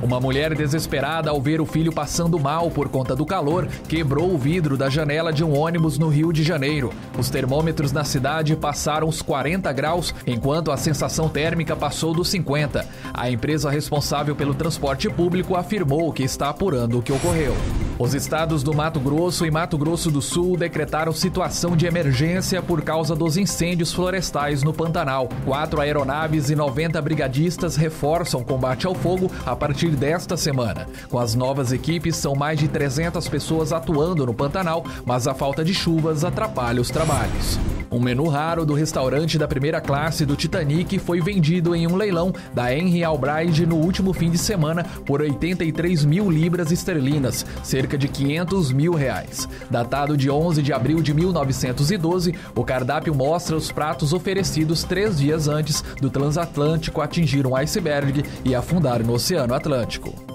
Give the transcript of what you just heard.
Uma mulher desesperada ao ver o filho passando mal por conta do calor quebrou o vidro da janela de um ônibus no Rio de Janeiro. Os termômetros na cidade passaram os 40 graus, enquanto a sensação térmica passou dos 50. A empresa responsável pelo transporte público afirmou que está apurando o que ocorreu. Os estados do Mato Grosso e Mato Grosso do Sul decretaram situação de emergência por causa dos incêndios florestais no Pantanal. Quatro aeronaves e 90 brigadistas reforçam o combate ao fogo a partir desta semana. Com as novas equipes, são mais de 300 pessoas atuando no Pantanal, mas a falta de chuvas atrapalha os trabalhos. Um menu raro do restaurante da primeira classe do Titanic foi vendido em um leilão da Henry Albright no último fim de semana por 83 mil libras esterlinas, cerca de 500 mil reais. Datado de 11 de abril de 1912, o cardápio mostra os pratos oferecidos três dias antes do transatlântico atingir um iceberg e afundar no Oceano Atlântico.